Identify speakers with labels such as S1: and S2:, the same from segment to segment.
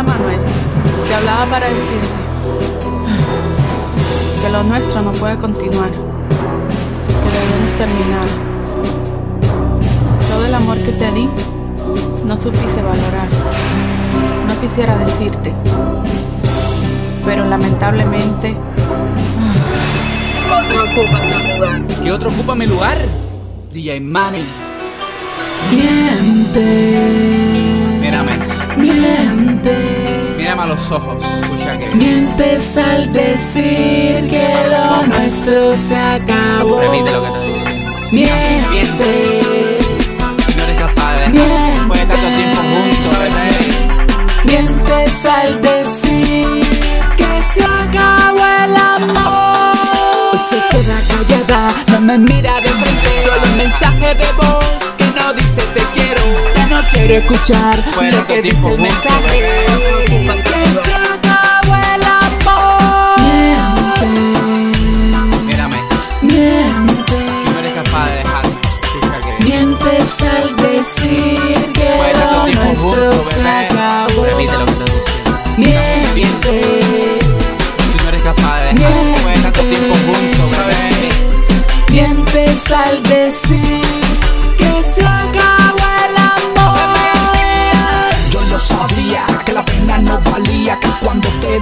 S1: Hola Manuel, te hablaba para decirte que lo nuestro no puede continuar, que debemos terminar. Todo el amor que te di, no supiste valorar. No quisiera decirte, pero lamentablemente
S2: otro ocupa tu lugar.
S3: ¿Qué otro ocupa mi lugar? DJ.
S4: Miente,
S3: mírame a los ojos. Escucha que.
S4: mientes al decir que lo nuestro se acabó. Repite lo que te diciendo.
S3: Miente, No eres capaz de Miente. dejar. Después de tanto tiempo juntos, bebé.
S4: mientes al decir que se acabó el amor. Hoy se queda callada, no me mira de frente,
S3: solo un mensaje
S4: de voz quiero escuchar Bueno,
S3: lo que dice el mensaje.
S4: Que se acabó el amor. Miente,
S3: Mírame,
S4: miente.
S3: no eres capaz de dejar.
S4: Mientes al decir que tanto lo
S3: nuestro juntos,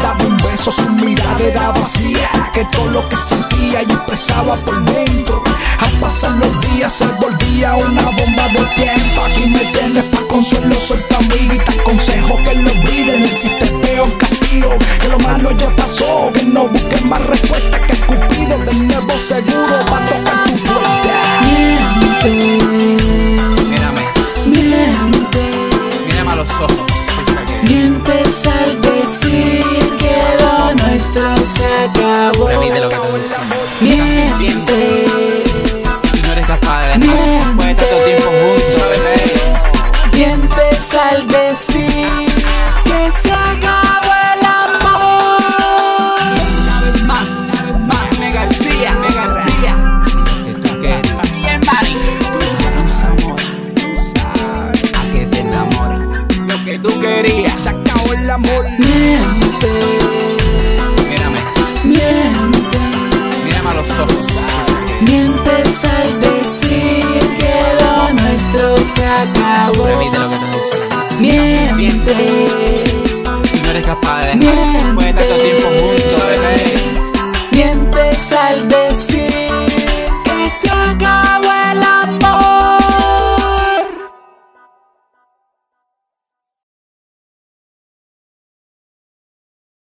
S5: daba un beso su mirada era vacía, que todo lo que sentía y expresaba por dentro, al pasar los días se volvía una bomba de tiempo. Aquí me tienes pa' consuelo, soy tu te aconsejo que lo olvides, no existe peor castigo, que lo malo ya pasó, que no busques más respuestas que Cupido. De nuevo seguro
S4: Fíjate lo que te.
S3: Miente. Y no eres capaz de dejar después de tanto tiempo juntos, ¿sabes?
S4: Mientes al decir que se acabó el amor.
S3: Una vez más, más me García, me García. Que tú que bien, Mari.
S5: Tú amor, tú sabes
S3: a que te enamores. Lo que tú querías, se
S5: acabó el amor.
S4: Miente. siempre.
S3: No eres capaz de dejar buena tanto tiempo juntos,
S4: Mientes al decir.